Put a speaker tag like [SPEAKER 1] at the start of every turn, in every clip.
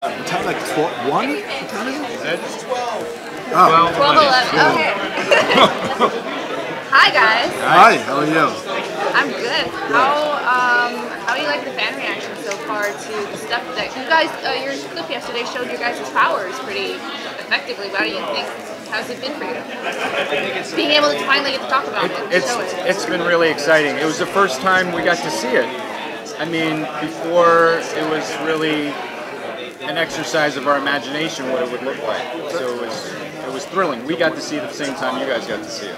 [SPEAKER 1] What time, like 12, 1? What time is it?
[SPEAKER 2] It's
[SPEAKER 1] Oh.
[SPEAKER 3] 12, 11. Okay. Hi guys.
[SPEAKER 1] Hi, how are you?
[SPEAKER 3] I'm good. How um how do you like the fan reaction so far to the stuff that you guys uh, your clip yesterday showed your guys' powers pretty effectively. How do you think how's it been for you? Being able to finally get to talk about it. and
[SPEAKER 2] it's
[SPEAKER 3] show it.
[SPEAKER 2] it's been really exciting. It was the first time we got to see it. I mean, before it was really an exercise of our imagination what it would look like. So it was it was thrilling. We got to see it at the same time you guys got to see it.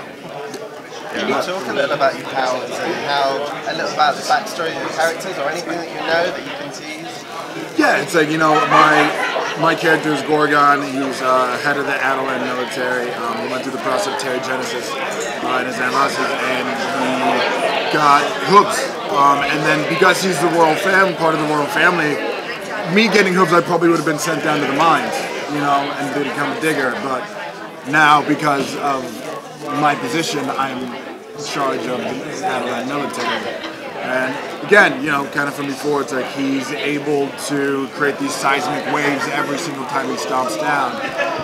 [SPEAKER 4] Can you talk a little about your powers and how a little about the backstory of your characters or anything that you know that you can tease?
[SPEAKER 1] Yeah, it's like, you know, my my character is Gorgon. He's uh, head of the Attilan military. Um, he went through the process of Terrigenesis uh, in his ancestors, and he got hooves. Um, and then because he's the royal fam, part of the royal family, me getting hooves, I probably would have been sent down to the mines, you know, and become a digger. But now, because of my position, I'm in charge of the Attilan military. And again, you know, kind of from before, it's like he's able to create these seismic waves every single time he stomps down.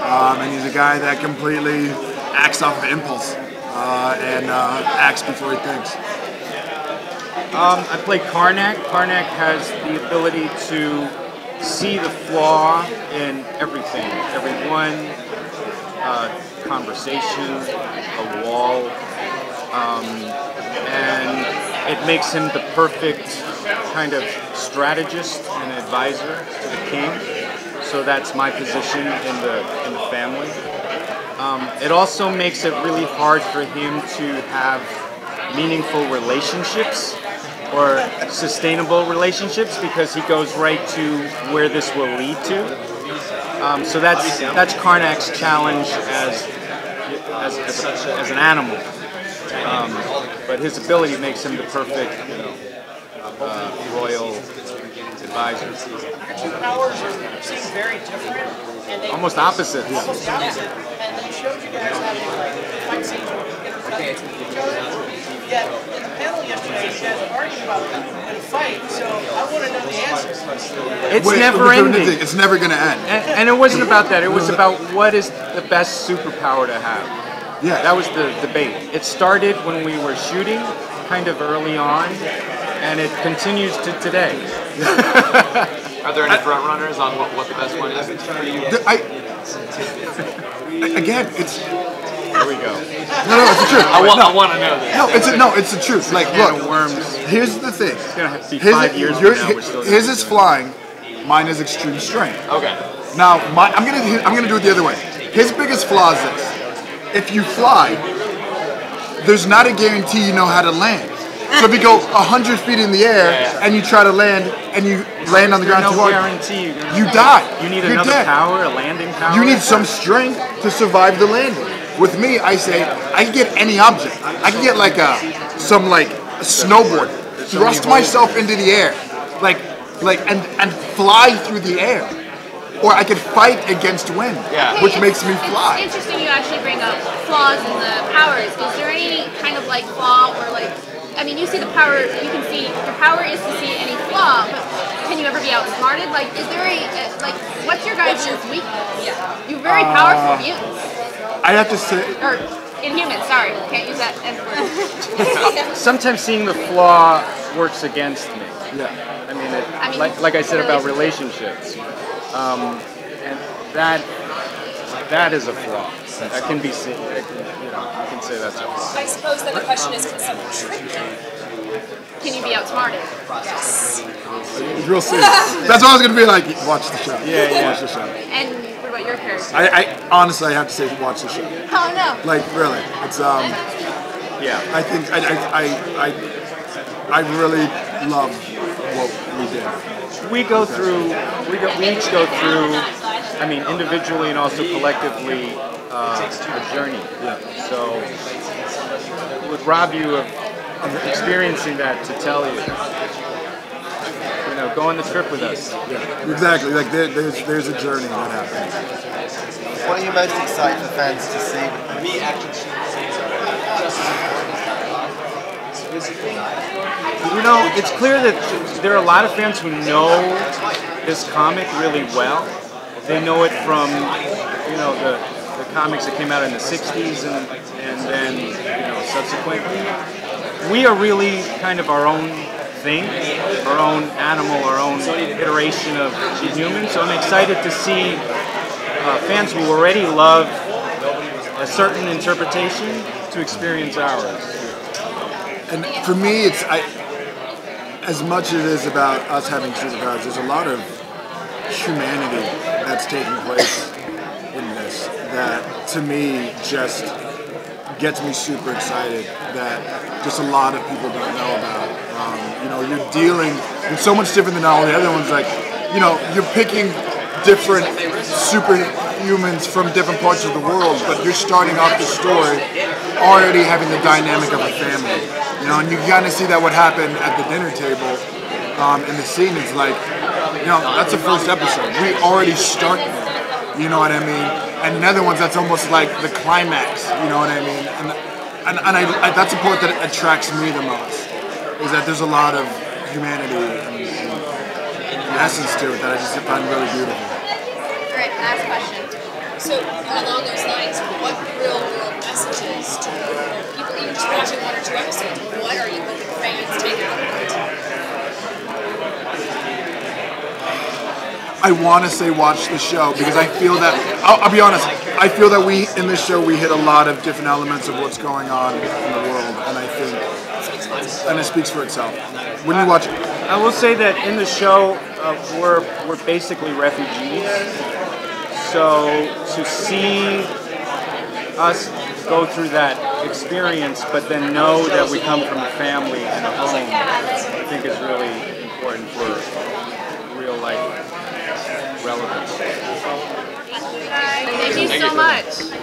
[SPEAKER 1] Um, and he's a guy that completely acts off of impulse uh, and uh, acts before he thinks.
[SPEAKER 2] Um, I play Karnak. Karnak has the ability to see the flaw in everything, everyone, uh, conversation, a wall, um, and it makes him the perfect kind of strategist and advisor to the king. So that's my position in the in the family. Um, it also makes it really hard for him to have meaningful relationships or sustainable relationships because he goes right to where this will lead to. Um, so that's that's Karnak's challenge as as, as, a, as an animal. Um, but his ability makes him the perfect, you know, uh, royal advisor.
[SPEAKER 5] Two powers are, seem very different. And they
[SPEAKER 2] Almost opposite.
[SPEAKER 5] Almost opposite. And they showed you guys having like fight scenes where you get to fight each other. Yet in the panel yesterday, you guys were arguing about who a fight. So I want to know the answer.
[SPEAKER 2] It's
[SPEAKER 1] Wait,
[SPEAKER 2] never ending.
[SPEAKER 1] It's never going to end.
[SPEAKER 2] And, and it wasn't about that. It was about what is the best superpower to have.
[SPEAKER 1] Yeah.
[SPEAKER 2] That was the debate. It started when we were shooting, kind of early on, and it continues to today.
[SPEAKER 6] Are there any front runners on what, what the best one is for you?
[SPEAKER 1] The- I, again, it's
[SPEAKER 2] There we go.
[SPEAKER 1] no, no, it's the truth.
[SPEAKER 6] I want, I want to know this.
[SPEAKER 1] No, it's a, no, it's the truth. Like, look,
[SPEAKER 2] worms.
[SPEAKER 1] here's the thing.
[SPEAKER 2] It's gonna have to be
[SPEAKER 1] His,
[SPEAKER 2] five years
[SPEAKER 1] your-
[SPEAKER 2] now. We're still gonna
[SPEAKER 1] his is flying, mine is extreme strength.
[SPEAKER 6] Okay.
[SPEAKER 1] Now, my, I'm gonna I'm gonna do it the other way. His biggest flaw is this: if you fly, there's not a guarantee you know how to land. So if you go hundred feet in the air
[SPEAKER 6] Yeah.
[SPEAKER 1] and you try to land and you land on the ground
[SPEAKER 2] no
[SPEAKER 1] too hard,
[SPEAKER 2] guarantee.
[SPEAKER 1] You die.
[SPEAKER 2] You need
[SPEAKER 1] You're
[SPEAKER 2] another
[SPEAKER 1] dead.
[SPEAKER 2] power, a landing power.
[SPEAKER 1] You need some strength to survive the landing. With me, I say I can get any object. I can get like a some like a snowboard, thrust myself into the air, like like and and fly through the air, or I could fight against wind,
[SPEAKER 6] Yeah.
[SPEAKER 1] which makes me fly.
[SPEAKER 3] It's interesting you actually bring up flaws in the powers. Is there any kind of like flaw or like I mean you see the power you can see your power is to see any flaw, but can you ever be outsmarted? Like is there a uh, like what's your guys' weakness? You're very powerful mutants.
[SPEAKER 1] I have to say,
[SPEAKER 3] Or inhumans, sorry. Can't use that N word.
[SPEAKER 2] Sometimes seeing the flaw works against me.
[SPEAKER 1] yeah.
[SPEAKER 2] I mean, it,
[SPEAKER 3] I mean,
[SPEAKER 2] like, like I said about
[SPEAKER 3] relationships.
[SPEAKER 2] relationships, um, and that that is a flaw. That can be seen. that can- You know, you can say that's a flaw.
[SPEAKER 7] I suppose that the question is, can someone trick you?
[SPEAKER 3] Can you be outsmarted?
[SPEAKER 7] Yes.
[SPEAKER 1] It's real serious. That's what I was gonna be like. Watch the show.
[SPEAKER 2] Yeah, yeah.
[SPEAKER 1] Watch the show.
[SPEAKER 3] And what about your character?
[SPEAKER 1] I, I honestly, I have to say, watch the show.
[SPEAKER 3] Oh no.
[SPEAKER 1] Like really, it's um.
[SPEAKER 2] Yeah.
[SPEAKER 1] I think I I I I, I really love what we did.
[SPEAKER 2] we go through we, go, we each go through i mean individually and also collectively uh, a journey Yeah. so it would rob you of, of experiencing that to tell you you know go on the trip with us Yeah,
[SPEAKER 1] Exactly. Like there, there's there's a journey that happens.
[SPEAKER 4] What are you most excited for fans to see
[SPEAKER 6] For me, action scenes are just as important as dialogue.
[SPEAKER 2] You know, it's clear that there are a lot of fans who know this comic really well. They know it from, you know, the, the comics that came out in the 60s and, and then, you know, subsequently. We are really kind of our own thing, our own animal, our own iteration of the human. So I'm excited to see uh, fans who already love a certain interpretation to experience ours.
[SPEAKER 1] And for me, it's I, as much as it is about us having superpowers. There's a lot of humanity that's taking place in this that, to me, just gets me super excited. That just a lot of people don't know about. Um, you know, you're dealing with so much different than all the other ones. Like, you know, you're picking different superhumans from different parts of the world, but you're starting off the story already having the dynamic of a family. You know, and you kind of see that what happened at the dinner table um, in the scene. It's like, you know, that's the first episode. We already start there. You know what I mean? And in other ones, that's almost like the climax. You know what I mean? And and, and I, I, that's the part that attracts me the most is that there's a lot of humanity and essence to it that I just find really beautiful.
[SPEAKER 3] All right, last question.
[SPEAKER 7] So along those lines, what real world messages to people even just watching one or two episodes, what are you hoping fans take out of it?
[SPEAKER 1] I want to say watch the show because I feel that I'll, I'll, be honest. I feel that we in this show we hit a lot of different elements of what's going on in the world, and I think and it speaks for itself. When you watch it,
[SPEAKER 2] I will say that in the show, uh, we're we're basically refugees. So to see us go through that experience, but then know that we come from a family and a home, I think is really important for real life relevance.
[SPEAKER 3] Thank you so much.